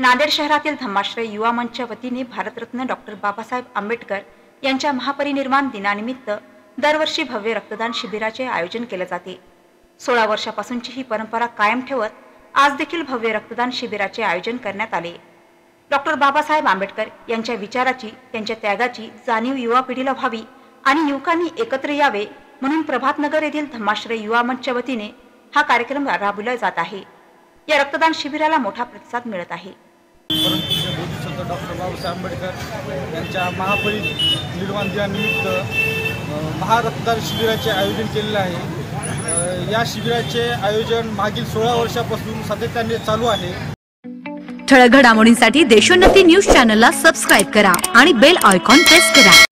नांदेड शहरातील धम्माश्रय युवा मंचच्या वतीने भारतरत्न डॉक्टर बाबासाहेब आंबेडकर यांच्या महापरिनिर्वाण दिनानिमित्त दरवर्षी भव्य रक्तदान शिबिराचे आयोजन केले जाते. सोळा वर्षापासूनची ही परंपरा कायम ठेवत आज देखील भव्य रक्तदान शिबिराचे आयोजन करण्यात आले. डॉक्टर बाबासाहेब आंबेडकर यांच्या विचाराची त्यांच्या त्यागाची जाणीव युवा पिढीला व्हावी आणि युवकांनी एकत्र यावे म्हणून प्रभातनगर येथील धम्माश्रय युवा मंचच्या वतीने हा कार्यक्रम राबविला जात आहे. या रक्तदान शिबिराला मोठा प्रतिसाद मिळत आहे. परमपूज्य बोधिसत्व डॉक्टर बाबासाहेब आंबेडकर यांच्या महापरिनिर्वाण दिनानिमित्त अ, महारक्तदान शिबिराचे आयोजन केलेले आहे. या शिबिराचे आयोजन मागील सोळा वर्षापासून सातत्याने चालू आहे. ठळक घडामोडींसाठी देशोन्नती न्यूज चॅनलला सबस्क्राईब करा आणि बेल आयकॉन प्रेस करा.